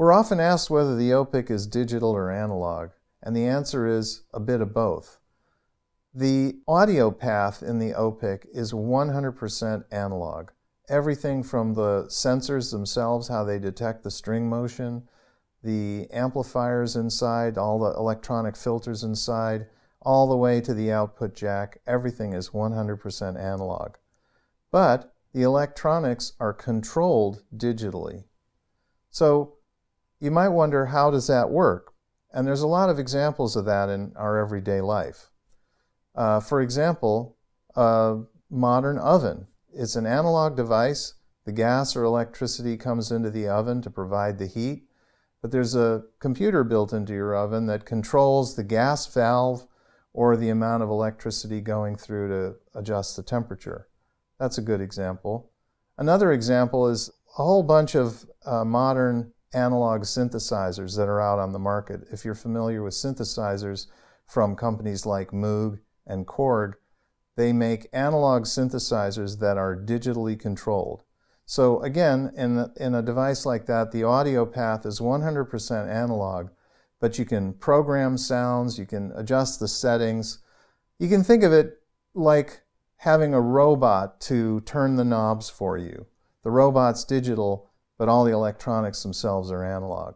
We're often asked whether the ōPik is digital or analog, and the answer is a bit of both. The audio path in the ōPik is 100% analog. Everything from the sensors themselves, how they detect the string motion, the amplifiers inside, all the electronic filters inside, all the way to the output jack, everything is 100% analog. But the electronics are controlled digitally. So you might wonder, how does that work? And there's a lot of examples of that in our everyday life. Uh, for example, a modern oven. It's an analog device. The gas or electricity comes into the oven to provide the heat, but there's a computer built into your oven that controls the gas valve or the amount of electricity going through to adjust the temperature. That's a good example. Another example is a whole bunch of uh, modern analog synthesizers that are out on the market. If you're familiar with synthesizers from companies like Moog and Korg, they make analog synthesizers that are digitally controlled. So again, in, in a device like that, the audio path is 100% analog, but you can program sounds, you can adjust the settings. You can think of it like having a robot to turn the knobs for you. The robot's digital, but all the electronics themselves are analog.